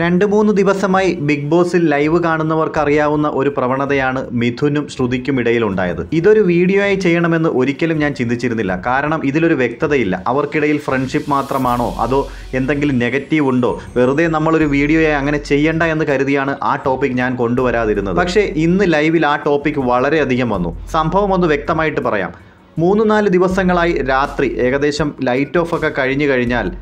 രണ്ട് മൂന്ന് ദിവസമായി ബിഗ് ബോസിൽ ലൈവ് കാണുന്നവർക്ക് അറിയാവുന്ന ഒരു പ്രവണതയാണ് മിഥുനും ശ്രുതിക്കും ഇടയിലുണ്ടായത്. ഇതൊരു വീഡിയോ ആയി ചെയ്യണമെന്ന് ഒരിക്കലും ഞാൻ ചിന്തിച്ചിരുന്നില്ല. കാരണം ഇതിലൊരു വ്യക്തതയില്ല. അവർക്കിടയിൽ ഫ്രണ്ട്ഷിപ്പ് മാത്രമാണോ? അതോ എന്തെങ്കിലും നെഗറ്റീവ് ഉണ്ടോ? വെറുതെ നമ്മളൊരു വീഡിയോയായി അങ്ങനെ ചെയ്യണ്ട എന്ന് കരുതിയാണ് ആ ടോപ്പിക് ഞാൻ കൊണ്ടുവരാതിരുന്നത്. പക്ഷേ ഇന്ന് ലൈവിൽ ആ ടോപ്പിക് വളരെയധികം വന്നു. സംഭവം ഒന്ന് വ്യക്തമായിട്ട് പറയാം. മൂന്ന് നാല് ദിവസങ്ങളായി രാത്രി ഏകദേശം ലൈറ്റ് ഓഫ് ഒക്കെ കഴിഞ്ഞു കഴിഞ്ഞാൽ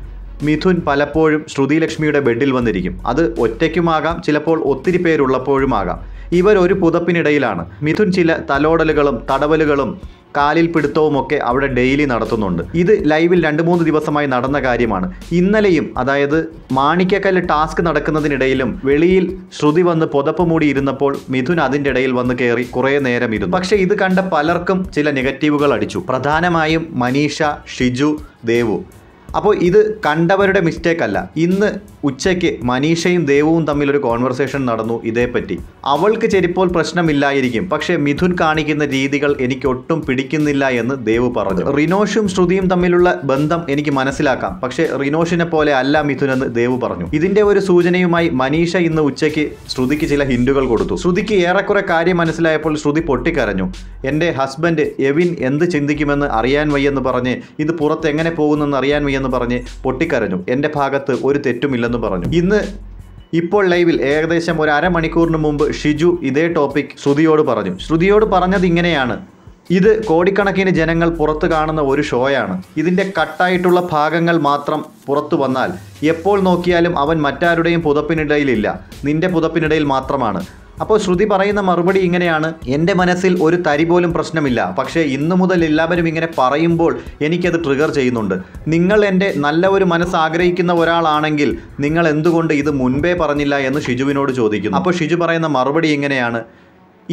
മിഥുൻ പലപ്പോഴും ശ്രുതി ലക്ഷ്മിയുടെ ബെഡിൽ വന്നിരിക്കും. അത് ഒറ്റയ്ക്കുമാകാം ചിലപ്പോൾ ഒത്തിരി പേരുള്ളപ്പോഴുമാകാം. ഇവർ ഒരു പുതപ്പിനിടയിലാണ്. മിഥുൻ ചില തലോടലുകളും തടവലുകളും കാലിൽ പിടുത്തവുമൊക്കെ അവിടെ ഡെയിലി നടത്തുന്നുണ്ട്. ഇത് ലൈവിൽ രണ്ട് മൂന്ന് ദിവസമായി നടന്ന കാര്യമാണ്. ഇന്നലെയും അതായത് മാണിക്കക്കല്ല് ടാസ്ക് നടക്കുന്നതിനിടയിലും വെളിയിൽ ശ്രുതി വന്ന് പുതപ്പ് മൂടി ഇരുന്നപ്പോൾ മിഥുൻ അതിന്റെ ഇടയിൽ വന്ന് കയറി കുറേ നേരം ഇരുന്നു. പക്ഷേ ഇത് കണ്ട പലർക്കും ചില നെഗറ്റീവുകൾ അടിച്ചു. പ്രധാനമായും മനീഷ ഷിജു ദേവു. അപ്പോൾ ഇത് കണ്ടവരുടെ മിസ്റ്റേക്ക് അല്ല. ഇന്ന് ഉച്ചയ്ക്ക് മനീഷയും ദേവവും തമ്മിലൊരു കോൺവെർസേഷൻ നടന്നു ഇതേപ്പറ്റി. അവൾക്ക് ചെരിപ്പോൾ പ്രശ്നമില്ലായിരിക്കും. പക്ഷേ മിഥുൻ കാണിക്കുന്ന രീതികൾ എനിക്ക് ഒട്ടും പിടിക്കുന്നില്ല എന്ന് ദേവ് പറഞ്ഞു. റിനോഷും ശ്രുതിയും തമ്മിലുള്ള ബന്ധം എനിക്ക് മനസ്സിലാക്കാം. പക്ഷേ റിനോഷിനെ പോലെ അല്ല മിഥുൻ എന്ന് ദേവ് പറഞ്ഞു. ഇതിന്റെ ഒരു സൂചനയുമായി മനീഷ ഇന്ന് ഉച്ചയ്ക്ക് ശ്രുതിക്ക് ചില ഹിന്റുകൾ കൊടുത്തു. ശ്രുതിക്ക് ഏറെക്കുറെ കാര്യം മനസ്സിലായപ്പോൾ ശ്രുതി പൊട്ടിക്കരഞ്ഞു. എന്റെ ഹസ്ബൻഡ് എവിൻ എന്ത് ചിന്തിക്കുമെന്ന് അറിയാൻ വയ്യെന്ന് പറഞ്ഞ് ഇത് പുറത്ത് എങ്ങനെ പോകുന്നെന്ന് അറിയാൻ വയ്യെന്ന് പറഞ്ഞ് പൊട്ടിക്കരഞ്ഞു. എന്റെ ഭാഗത്ത് ഒരു തെറ്റുമില്ലെന്ന് പറഞ്ഞു. ഇന്ന് ഇപ്പോൾ ലൈവിൽ ഏകദേശം ഒരു അരമണിക്കൂറിന് മുമ്പ് ഷിജു ഇതേ ടോപ്പിക് ശ്രുതിയോട് പറഞ്ഞു. ശ്രുതിയോട് പറഞ്ഞത് ഇങ്ങനെയാണ്. ഇത് കോടിക്കണക്കിന് ജനങ്ങൾ പുറത്ത് കാണുന്ന ഒരു ഷോയാണ്. ഇതിന്റെ കട്ടായിട്ടുള്ള ഭാഗങ്ങൾ മാത്രം പുറത്തു വന്നാൽ എപ്പോൾ നോക്കിയാലും അവൻ മറ്റാരുടെയും പുതപ്പിനിടയിലില്ല. നിന്റെ പുതപ്പിനിടയിൽ മാത്രമാണ്. അപ്പോൾ ശ്രുതി പറയുന്ന മറുപടി ഇങ്ങനെയാണ്. എന്റെ മനസ്സിൽ ഒരു തരി പോലും പ്രശ്നമില്ല. പക്ഷേ ഇന്നു മുതൽ എല്ലാവരും ഇങ്ങനെ പറയുമ്പോൾ എനിക്കത് ട്രിഗർ ചെയ്യുന്നുണ്ട്. നിങ്ങൾ എന്റെ നല്ല ഒരു മനസ്സ് ആഗ്രഹിക്കുന്ന ഒരാളാണെങ്കിൽ നിങ്ങൾ എന്തുകൊണ്ട് ഇത് മുൻപേ പറഞ്ഞില്ല എന്ന് ഷിജുവിനോട് ചോദിക്കുന്നു. അപ്പോൾ ഷിജു പറയുന്ന മറുപടി ഇങ്ങനെയാണ്.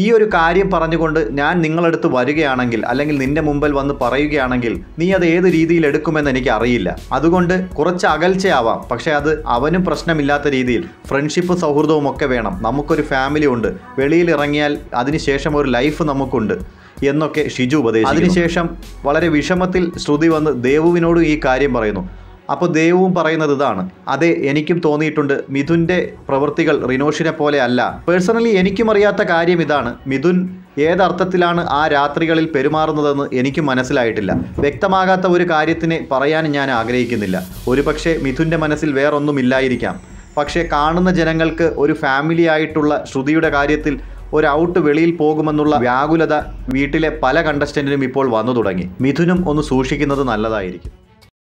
ഈ ഒരു കാര്യം പറഞ്ഞുകൊണ്ട് ഞാൻ നിങ്ങളടുത്ത് വരികയാണെങ്കിൽ അല്ലെങ്കിൽ നിന്റെ മുമ്പിൽ വന്ന് പറയുകയാണെങ്കിൽ നീ അത് ഏത് രീതിയിൽ എടുക്കുമെന്ന് എനിക്ക് അറിയില്ല. അതുകൊണ്ട് കുറച്ച് അകൽച്ചയാവാം. പക്ഷേ അത് അവനും പ്രശ്നമില്ലാത്ത രീതിയിൽ ഫ്രണ്ട്ഷിപ്പ് സൗഹൃദവും ഒക്കെ വേണം. നമുക്കൊരു ഫാമിലി ഉണ്ട്. വെളിയിൽ ഇറങ്ങിയാൽ അതിനുശേഷം ഒരു ലൈഫ് നമുക്കുണ്ട് എന്നൊക്കെ ഷിജു ഉപദേശിച്ചു അതിനുശേഷം വളരെ വിഷമത്തിൽ ശ്രുതി വന്ന് ദേവുവിനോടും ഈ കാര്യം പറയുന്നു. അപ്പോൾ ദൈവവും പറയുന്നത് ഇതാണ്. അതെ എനിക്കും തോന്നിയിട്ടുണ്ട് മിഥുന്റെ പ്രവൃത്തികൾ റിനോഷിനെ പോലെ അല്ല. പേഴ്സണലി എനിക്കും അറിയാത്ത കാര്യം ഇതാണ്. മിഥുൻ ഏതർത്ഥത്തിലാണ് ആ രാത്രികളിൽ പെരുമാറുന്നതെന്ന് എനിക്ക് മനസ്സിലായിട്ടില്ല. വ്യക്തമാകാത്ത ഒരു കാര്യത്തിനെ പറയാൻ ഞാൻ ആഗ്രഹിക്കുന്നില്ല. ഒരുപക്ഷെ മിഥുന്റെ മനസ്സിൽ വേറൊന്നുമില്ലായിരിക്കാം. പക്ഷേ കാണുന്ന ജനങ്ങൾക്ക് ഒരു ഫാമിലി ആയിട്ടുള്ള ശ്രുതിയുടെ കാര്യത്തിൽ ഒരു ഔട്ട് വെളിയിൽ പോകുമെന്നുള്ള വ്യാകുലത വീട്ടിലെ പല കണ്ടസ്റ്റന്റിനും ഇപ്പോൾ വന്നു തുടങ്ങി. മിഥുനും ഒന്ന് സൂക്ഷിക്കുന്നത് നല്ലതായിരിക്കും.